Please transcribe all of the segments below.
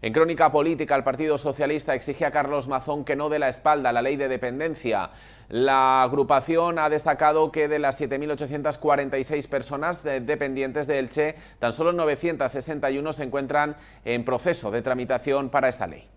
En crónica política, el Partido Socialista exige a Carlos Mazón que no dé la espalda a la ley de dependencia. La agrupación ha destacado que de las 7.846 personas dependientes de Elche, tan solo 961 se encuentran en proceso de tramitación para esta ley.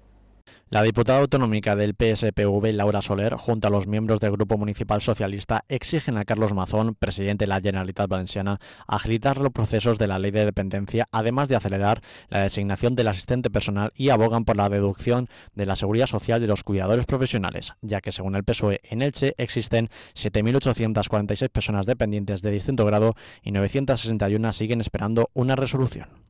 La diputada autonómica del PSPV, Laura Soler, junto a los miembros del Grupo Municipal Socialista, exigen a Carlos Mazón, presidente de la Generalitat Valenciana, agilitar los procesos de la ley de dependencia, además de acelerar la designación del asistente personal y abogan por la deducción de la seguridad social de los cuidadores profesionales, ya que según el PSOE en Elche existen 7.846 personas dependientes de distinto grado y 961 siguen esperando una resolución.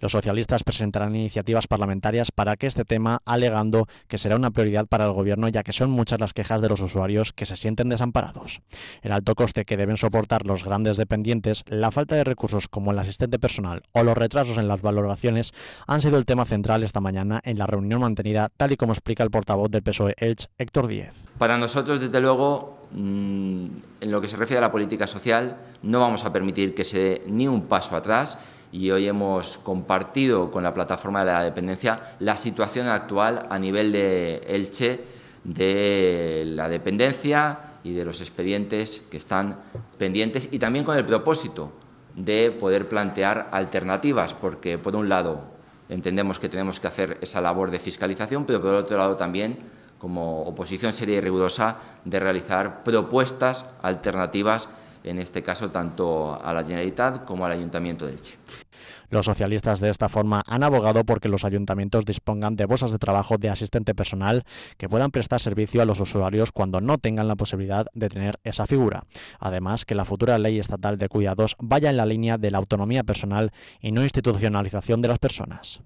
Los socialistas presentarán iniciativas parlamentarias para que este tema, alegando que será una prioridad para el Gobierno ya que son muchas las quejas de los usuarios que se sienten desamparados. El alto coste que deben soportar los grandes dependientes, la falta de recursos como el asistente personal o los retrasos en las valoraciones han sido el tema central esta mañana en la reunión mantenida, tal y como explica el portavoz del PSOE Elch, Héctor Díez. Para nosotros, desde luego, mm, en lo que se refiere a la política social, no vamos a permitir que se dé ni un paso atrás y hoy hemos compartido con la plataforma de la dependencia la situación actual a nivel de Elche de la dependencia y de los expedientes que están pendientes y también con el propósito de poder plantear alternativas, porque por un lado entendemos que tenemos que hacer esa labor de fiscalización, pero por otro lado también como oposición seria y rigurosa de realizar propuestas alternativas en este caso tanto a la Generalitat como al Ayuntamiento de Elche. Los socialistas de esta forma han abogado porque los ayuntamientos dispongan de bolsas de trabajo de asistente personal que puedan prestar servicio a los usuarios cuando no tengan la posibilidad de tener esa figura. Además, que la futura ley estatal de cuidados vaya en la línea de la autonomía personal y no institucionalización de las personas.